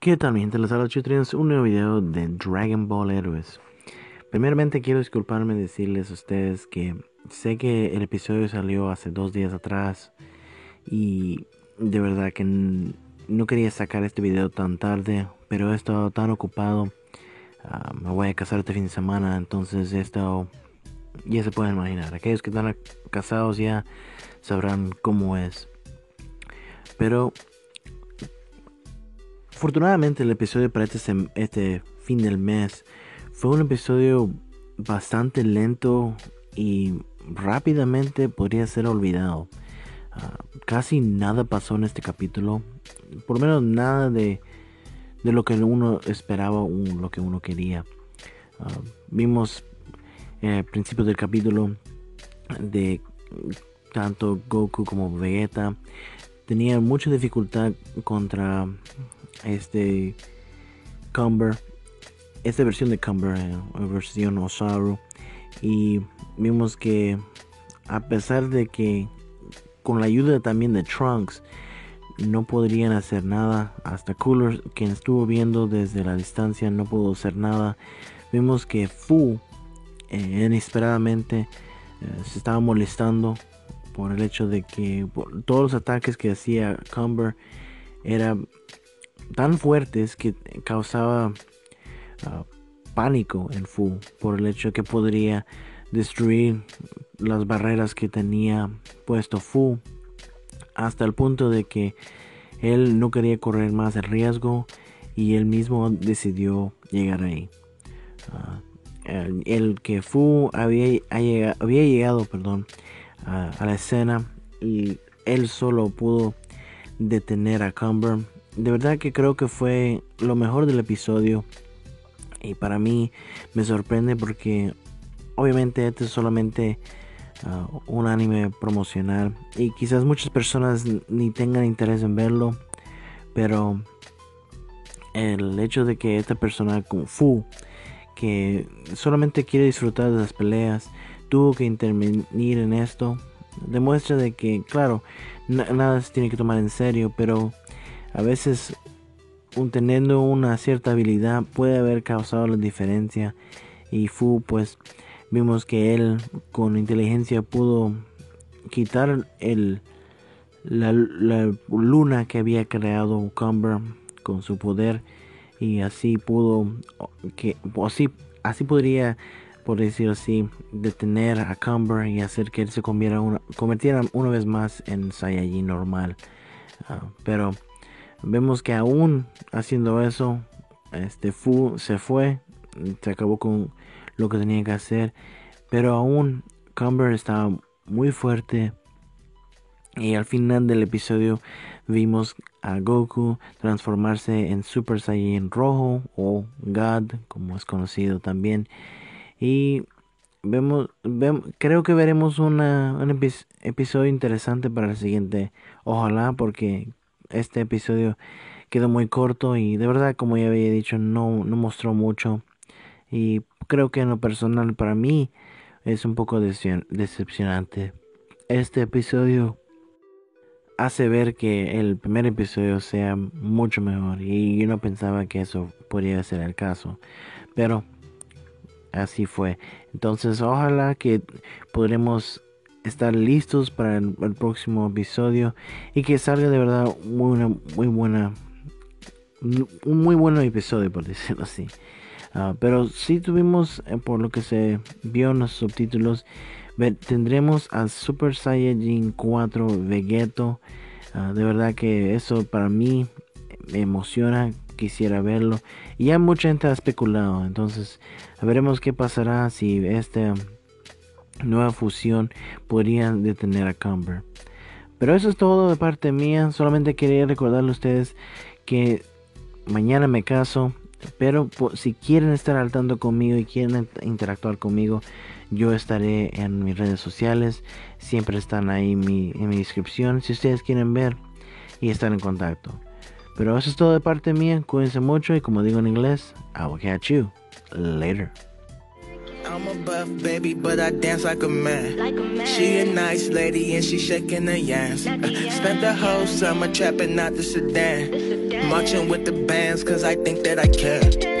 ¿Qué tal mi gente? Les habla Chutrinos, un nuevo video de Dragon Ball Heroes. Primeramente quiero disculparme y decirles a ustedes que sé que el episodio salió hace dos días atrás y de verdad que no quería sacar este video tan tarde, pero he estado tan ocupado. Ah, me voy a casar este fin de semana, entonces he estado, ya se pueden imaginar, aquellos que están casados ya sabrán cómo es. Pero Afortunadamente el episodio para este, este fin del mes fue un episodio bastante lento y rápidamente podría ser olvidado. Ah, casi nada pasó en este capítulo. Por lo menos nada de, de lo que uno esperaba o lo que uno quería. Ah, vimos al principio del capítulo de tanto Goku como Vegeta tenían mucha dificultad contra este Cumber, esta versión de Cumber, eh, versión Osaru, y vimos que a pesar de que con la ayuda también de Trunks no podrían hacer nada, hasta Cooler, quien estuvo viendo desde la distancia, no pudo hacer nada. Vimos que Fu eh, inesperadamente eh, se estaba molestando por el hecho de que todos los ataques que hacía Cumber era tan fuertes que causaba ah, pánico en Fu por el hecho de que podría destruir las barreras que tenía puesto Fu hasta el punto de que él no quería correr más el riesgo y él mismo decidió llegar ahí. Ah, el, que Fu había, había llegado perdón, a la escena y él solo pudo detener a Cumber de verdad que creo que fue lo mejor del episodio. Y para mí me sorprende porque obviamente este es solamente uh, un anime promocional. Y quizás muchas personas ni tengan interés en verlo. Pero el hecho de que esta persona Kung Fu, que solamente quiere disfrutar de las peleas, tuvo que intervenir en esto, demuestra de que, claro, nada se tiene que tomar en serio, pero a veces teniendo una cierta habilidad puede haber causado la diferencia. Y Fu pues vimos que él con inteligencia pudo quitar el la, luna que había creado Cumber con su poder y así pudo que así así podría por decirlo así detener a Cumber y hacer que él se convirtiera una, convirtiera una vez más en Saiyajin normal ah, pero Vemos que aún haciendo eso, este Fu se fue, se acabó con lo que tenía que hacer, pero aún Cumber estaba muy fuerte y al final del episodio vimos a Goku transformarse en Super Saiyan rojo o God, como es conocido también. Y vemos, creo que veremos una, un episodio interesante para el siguiente. Ojalá, porque este episodio quedó muy corto y de verdad como ya había dicho no, no mostró mucho y creo que en lo personal para mí es un poco decepcionante. Este episodio hace ver que el primer episodio sea mucho mejor y yo no pensaba que eso podría ser el caso, pero así fue. Entonces ojalá que podremos estar listos para el, próximo episodio y que salga de verdad muy, muy buena un muy buen episodio por decirlo así. Ah, pero si tuvimos eh, por lo que se vio en los subtítulos tendremos a Super Saiyajin 4 Vegeto ah, de verdad que eso para mí me emociona quisiera verlo y ya mucha gente ha especulado entonces veremos qué pasará si este nueva fusión podrían detener a Cumber. Pero eso es todo de parte mía. Solamente quería recordarle a ustedes que mañana me caso. Pero si quieren estar al tanto conmigo y quieren interactuar conmigo, yo estaré en mis redes sociales. Siempre están ahí mi, en mi descripción. Si ustedes quieren ver y estar en contacto. Pero eso es todo de parte mía. Cuídense mucho y como digo en inglés, I will catch you later. I'm a buff baby, but I dance like a man. Like a man. She a nice lady and she shaking her yams. Uh, spent the whole summer trapping out the sedan. the sedan. Marching with the bands, cause I think that I can.